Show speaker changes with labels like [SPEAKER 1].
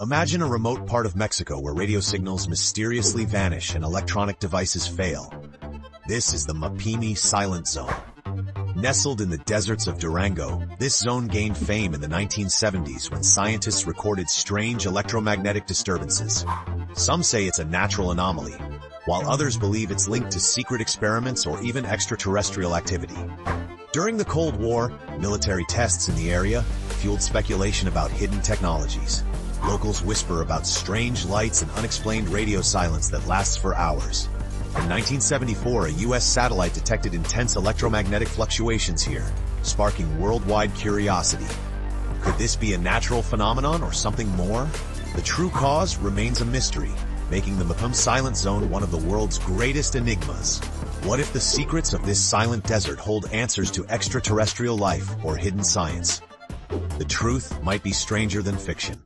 [SPEAKER 1] Imagine a remote part of Mexico where radio signals mysteriously vanish and electronic devices fail. This is the Mapimi Silent Zone. Nestled in the deserts of Durango, this zone gained fame in the 1970s when scientists recorded strange electromagnetic disturbances. Some say it's a natural anomaly, while others believe it's linked to secret experiments or even extraterrestrial activity. During the Cold War, military tests in the area fueled speculation about hidden technologies. Locals whisper about strange lights and unexplained radio silence that lasts for hours. In 1974, a U.S. satellite detected intense electromagnetic fluctuations here, sparking worldwide curiosity. Could this be a natural phenomenon or something more? The true cause remains a mystery, making the Mapimi Silent Zone one of the world's greatest enigmas. What if the secrets of this silent desert hold answers to extraterrestrial life or hidden science? The truth might be stranger than fiction.